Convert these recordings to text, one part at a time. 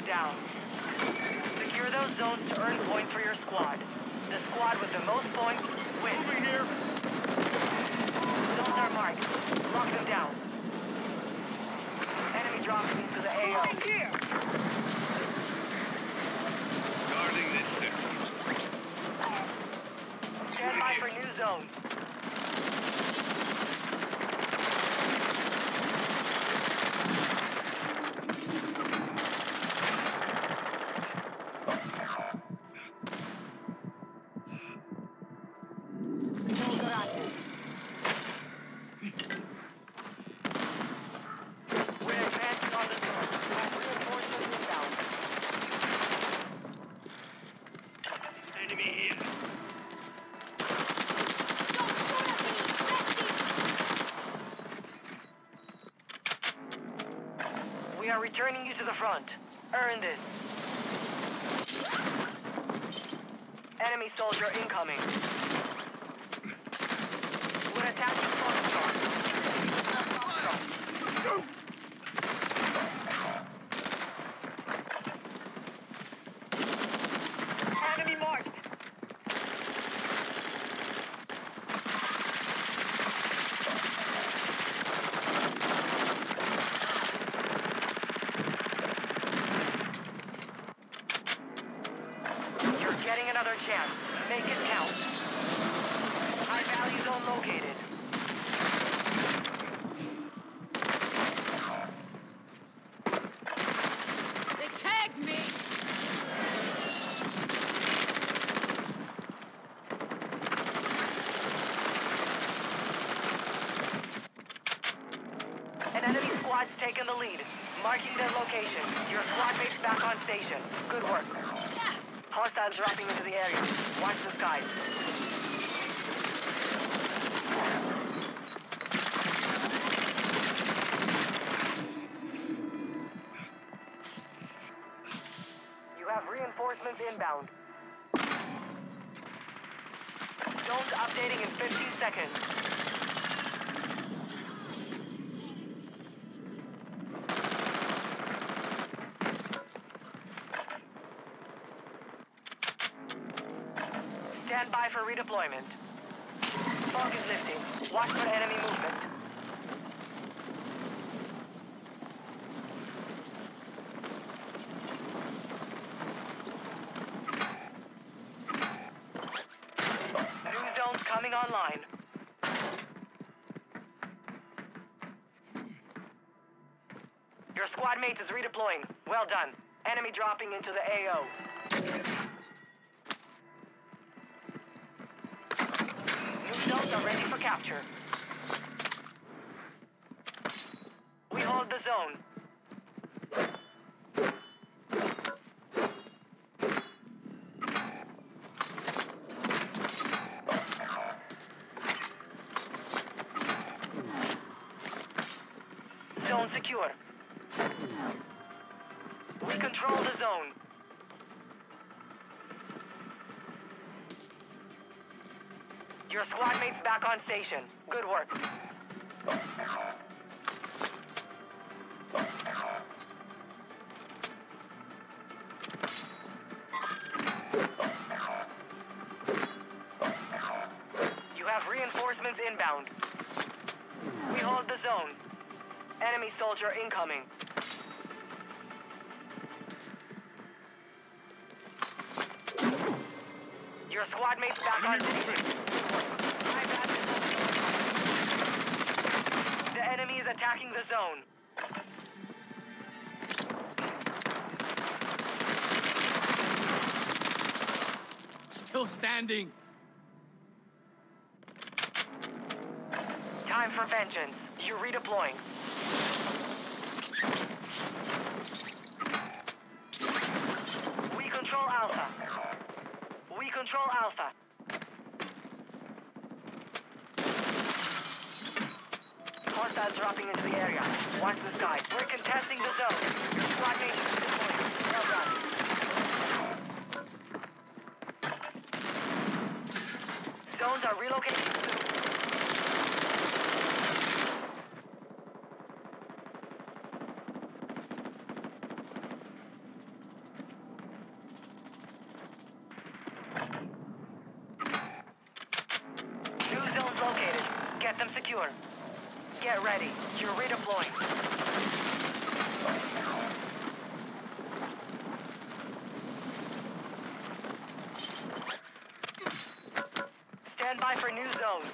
locked down. Secure those zones to earn points for your squad. The squad with the most points wins. Over here! Zones are marked. Lock them down. Enemy dropping into the AO. Right here! Guarding this sector. Stand by for new zone. Returning you to the front. Earn this. Enemy soldier incoming. We're attacking Foxtrot. Enemy marked. You're getting another chance. Make it count. High value zone located. They tagged me! An enemy squad's taken the lead. Marking their location. Your squad mates back on station. Good work. Hostiles dropping into the area. Watch the skies. You have reinforcements inbound. Zones updating in 15 seconds. For redeployment. Fog is lifting. Watch for enemy movement. New zones coming online. Your squad mate is redeploying. Well done. Enemy dropping into the AO. Zones are ready for capture. We hold the zone. Zone secure. We control the zone. Your squad mates back on station. Good work. You have reinforcements inbound. We hold the zone. Enemy soldier incoming. Your squad mates back on station. I've got this. The enemy is attacking the zone. Still standing. Time for vengeance. You're redeploying. We control Alpha. We control Alpha. Hostiles dropping into the area. Watch the skies. We're contesting the zone. Squad. Well done. Zones are relocating. Secure. Get ready. You're redeploying. Stand by for new zones.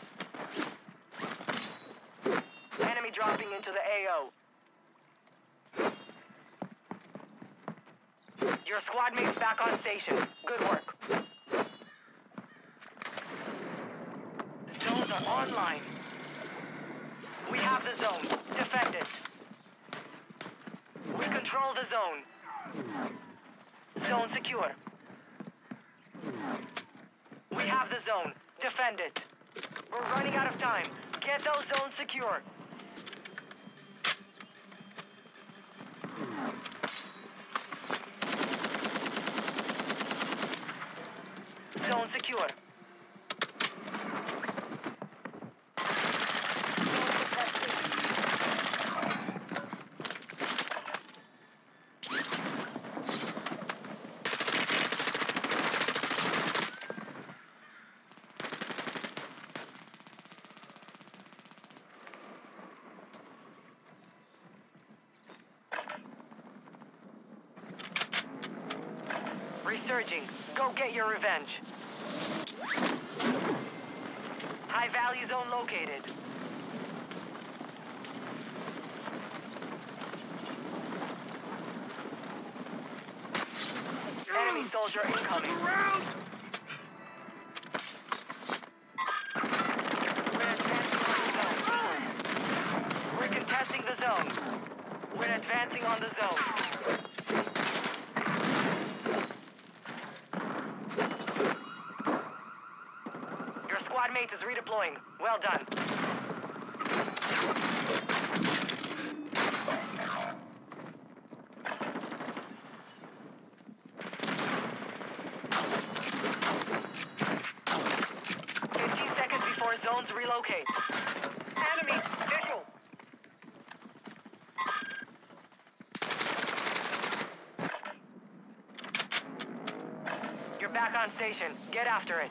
Enemy dropping into the AO. Your squad mate's back on station. Good work. Zones are online. We have the zone. Defend it. We control the zone. Zone secure. We have the zone. Defend it. We're running out of time. Get those zones secure. Zone secure. Resurging. Go get your revenge. High value zone located. Enemy soldier incoming. We're advancing on the zone. We're contesting the zone. We're advancing on the zone. Mate is redeploying. Well done. Fifteen seconds before zones relocate. Enemy visual. You're back on station. Get after it.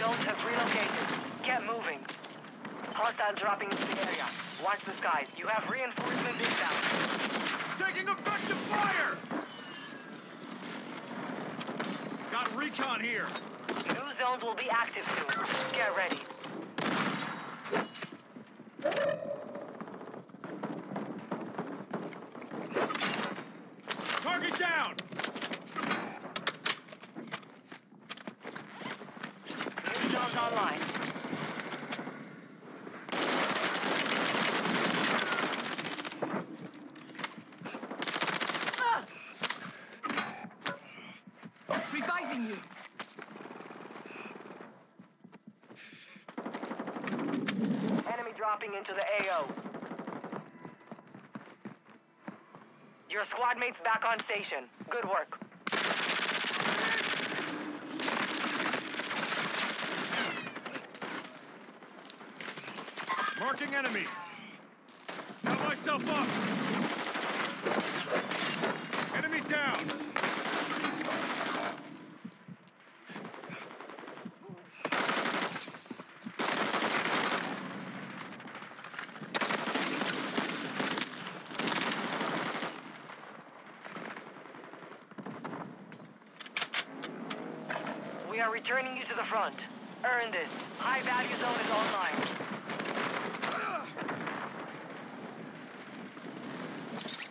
Zones have relocated. Get moving. Hostiles dropping into the area. Watch the skies. You have reinforcements inbound. Taking effective fire! Got recon here. New zones will be active soon. Get ready. Target down! New zones online. Reviving you. Enemy dropping into the AO. Your squad mate's back on station. Good work. Marking enemy. Got myself up. Enemy down. We are returning you to the front. Earn this. High value zone is online.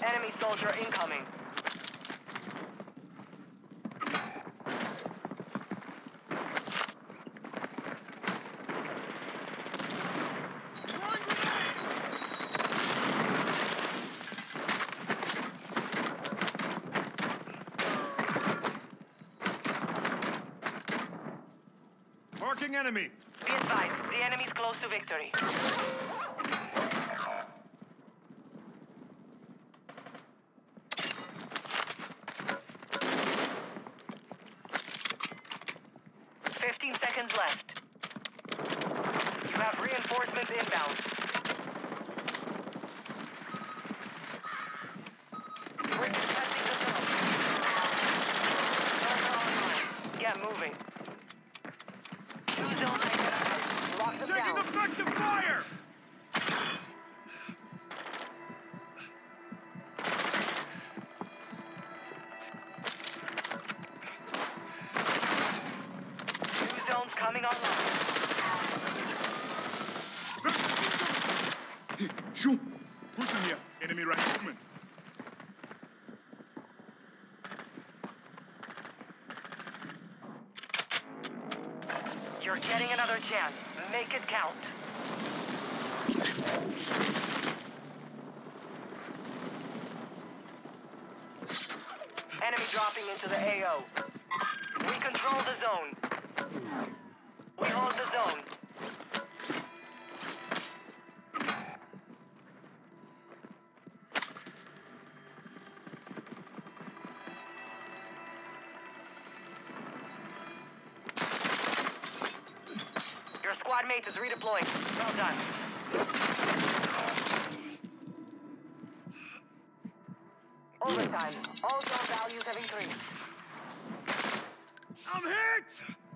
Enemy soldier incoming. Marking enemy. Be advised, the enemy's close to victory. Fifteen seconds left. You have reinforcements inbound. You're getting another chance. Make it count. Enemy dropping into the AO. We control the zone. We hold the zone. Squad mate is redeploying. Well done. Overtime. All zone values have increased. I'm hit!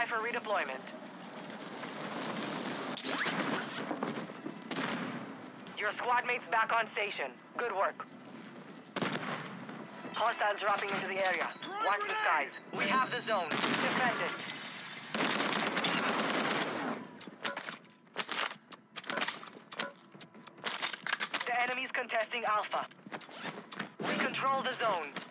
Stand by for redeployment. Your squad mate's back on station. Good work. Hostiles dropping into the area. Watch the skies. We have the zone. Defend it. The enemy's contesting Alpha. We control the zone.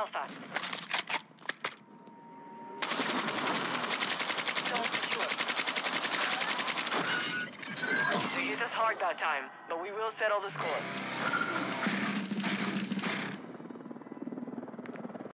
Alpha. Zone secure. They hit us hard that time, but we will settle the score.